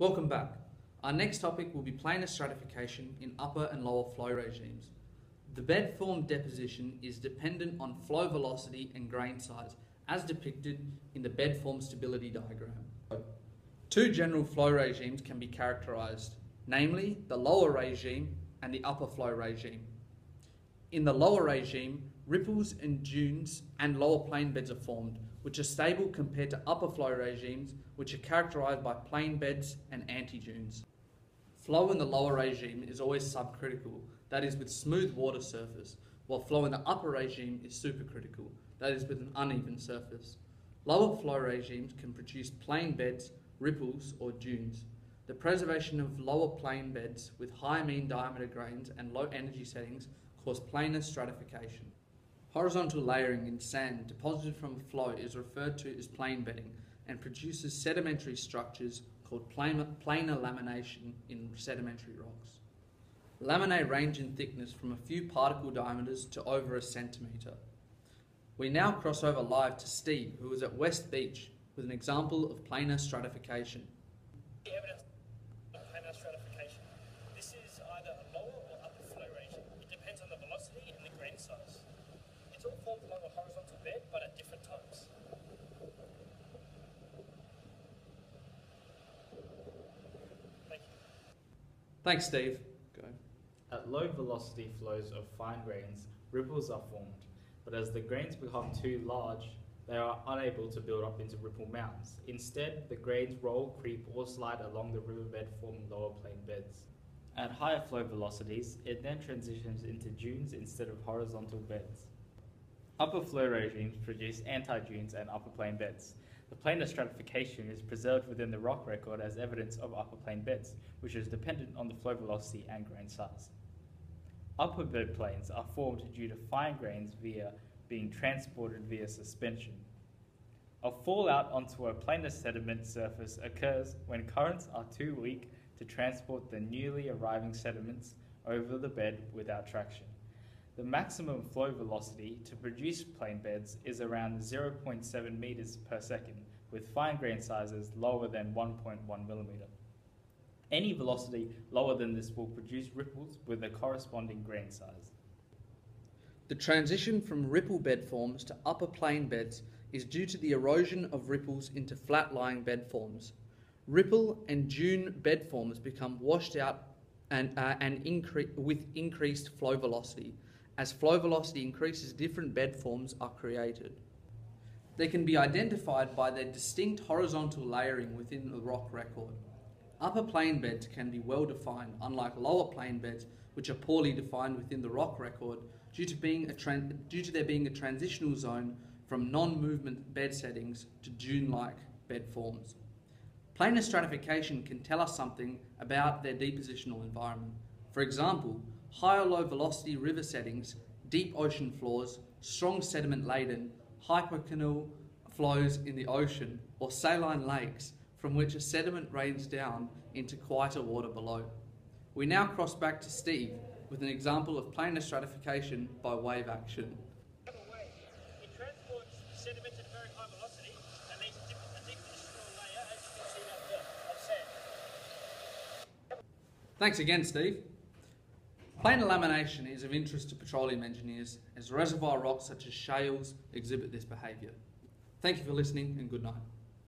Welcome back. Our next topic will be planar stratification in upper and lower flow regimes. The bed form deposition is dependent on flow velocity and grain size, as depicted in the bed form stability diagram. Two general flow regimes can be characterized, namely the lower regime and the upper flow regime. In the lower regime, ripples and dunes and lower plane beds are formed, which are stable compared to upper flow regimes, which are characterized by plane beds and anti-dunes. Flow in the lower regime is always subcritical, that is with smooth water surface, while flow in the upper regime is supercritical, that is with an uneven surface. Lower flow regimes can produce plane beds, ripples, or dunes. The preservation of lower plane beds with high mean diameter grains and low energy settings cause planar stratification. Horizontal layering in sand deposited from a flow is referred to as plane bedding and produces sedimentary structures called planar, lamination in sedimentary rocks. Laminae range in thickness from a few particle diameters to over a centimetre. We now cross over live to Steve, who is at West Beach with an example of planar stratification. evidence of planar stratification. This is either a lower or upper flow regime. It depends on the velocity and the grain size. It's all formed along a horizontal bed, but at different times. Thank you. Thanks, Steve. Go. At low velocity flows of fine grains, ripples are formed, but as the grains become too large, they are unable to build up into ripple mounds. Instead, the grains roll, creep, or slide along the riverbed forming lower plane beds. At higher flow velocities, it then transitions into dunes instead of horizontal beds. Upper flow regimes produce anti-dunes and upper plane beds. The planar stratification is preserved within the rock record as evidence of upper plane beds, which is dependent on the flow velocity and grain size. Upper bed planes are formed due to fine grains via being transported via suspension. A fallout onto a planar sediment surface occurs when currents are too weak to transport the newly arriving sediments over the bed without traction. The maximum flow velocity to produce plane beds is around 0.7 meters per second, with fine grain sizes lower than 1.1 millimeter. Any velocity lower than this will produce ripples with a corresponding grain size. The transition from ripple bed forms to upper plane beds is due to the erosion of ripples into flat-lying bed forms. Ripple and dune bed forms become washed out and, uh, and incre- with increased flow velocity. As flow velocity increases, different bed forms are created. They can be identified by their distinct horizontal layering within the rock record. Upper plane beds can be well defined, unlike lower plane beds, which are poorly defined within the rock record due to, being a due to there being a transitional zone from non movement bed settings to dune like bed forms. Planar stratification can tell us something about their depositional environment. For example, high or low velocity river settings, deep ocean floors, strong sediment laden, hyperpycnal flows in the ocean, or saline lakes from which a sediment rains down into quieter water below. We now cross back to Steve with an example of planar stratification by wave action. Thanks again, Steve. Planar lamination is of interest to petroleum engineers as reservoir rocks such as shales exhibit this behaviour. Thank you for listening and good night.